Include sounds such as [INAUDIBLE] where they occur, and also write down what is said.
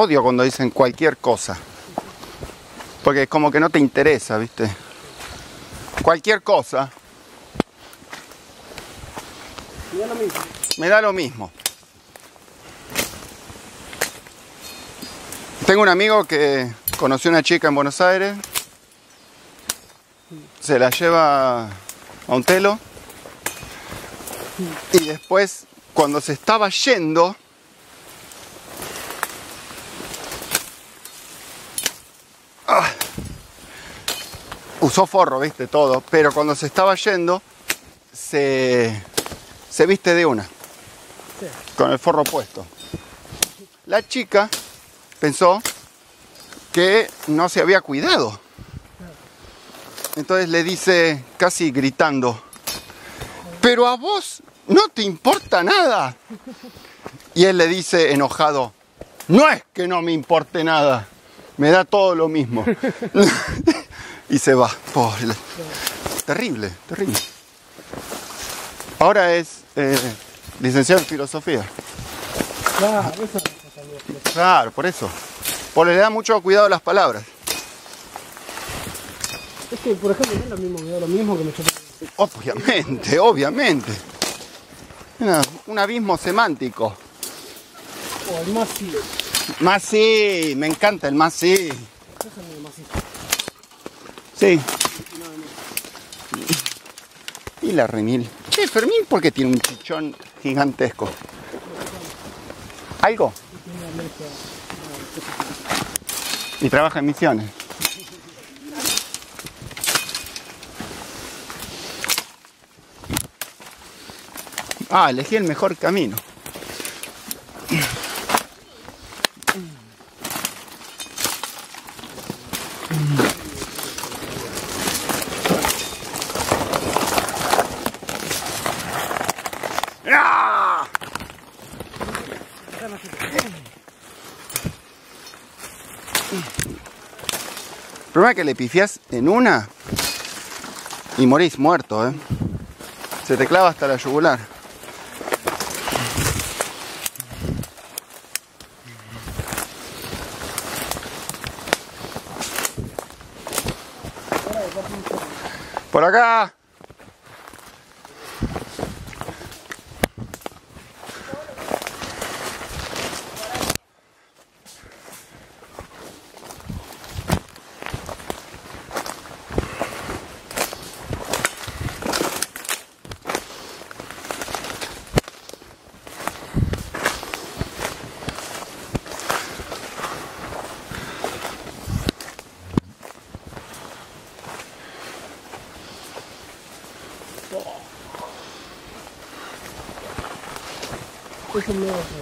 Odio cuando dicen cualquier cosa. Porque es como que no te interesa, ¿viste? Cualquier cosa Mira lo mismo. me da lo mismo. Tengo un amigo que conoció una chica en Buenos Aires, se la lleva a un telo y después cuando se estaba yendo usó forro, viste, todo, pero cuando se estaba yendo se, se viste de una Sí. con el forro puesto. La chica pensó que no se había cuidado. Entonces le dice, casi gritando, pero a vos no te importa nada. Y él le dice enojado, no es que no me importe nada, me da todo lo mismo. [LAUGHS] y se va. Pobre. Terrible, terrible. Ahora es eh, licenciado en filosofía. Claro, eso. Claro, por eso. Porque le da mucho cuidado a las palabras. Es que, por ejemplo, no es lo mismo, lo mismo que me chupé. Obviamente, obviamente. Una- un abismo semántico. O el más sí. Más sí, me encanta el más sí. El más sí. Sí. Y la remil. Che, Fermín, ¿por qué tiene un chichón gigantesco? ¿Algo? Y trabaja en misiones. Ah, elegí el mejor camino. El problema es que le pifias en una y morís muerto, ¿eh? Se te clava hasta la yugular. Por acá. Eso me va a